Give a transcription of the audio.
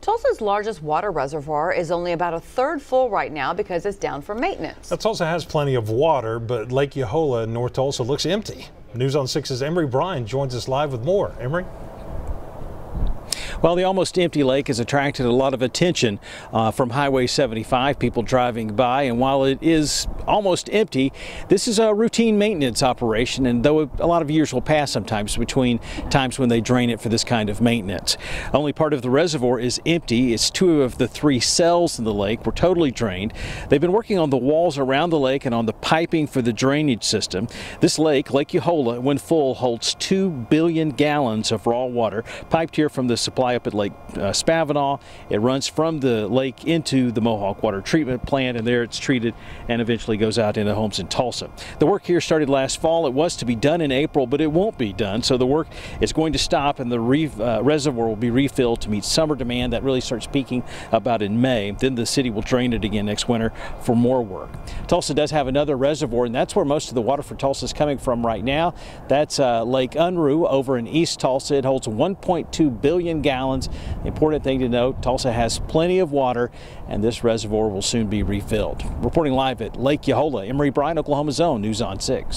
Tulsa's largest water reservoir is only about a third full right now because it's down for maintenance. Now, Tulsa has plenty of water, but Lake Yahola in North Tulsa looks empty. News on 6's Emory Bryan joins us live with more. Emory? Well, the almost empty lake has attracted a lot of attention uh, from Highway 75, people driving by. And while it is almost empty, this is a routine maintenance operation. And though a lot of years will pass sometimes between times when they drain it for this kind of maintenance. Only part of the reservoir is empty. It's two of the three cells in the lake were totally drained. They've been working on the walls around the lake and on the piping for the drainage system. This lake, Lake Yahola, when full, holds 2 billion gallons of raw water piped here from the supply up at Lake uh, Spavinaw. It runs from the lake into the Mohawk Water Treatment Plant, and there it's treated and eventually goes out into homes in Tulsa. The work here started last fall. It was to be done in April, but it won't be done. So the work is going to stop, and the uh, reservoir will be refilled to meet summer demand. That really starts peaking about in May. Then the city will drain it again next winter for more work. Tulsa does have another reservoir, and that's where most of the water for Tulsa is coming from right now. That's uh, Lake Unruh over in East Tulsa. It holds 1.2 billion gallons gallons. The important thing to note, Tulsa has plenty of water and this reservoir will soon be refilled. Reporting live at Lake Yahola, Emory Bryan, Oklahoma Zone, News on 6.